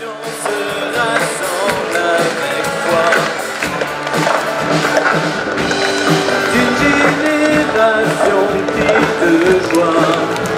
génération se rassemble avec toi. D'une génération qui te joie.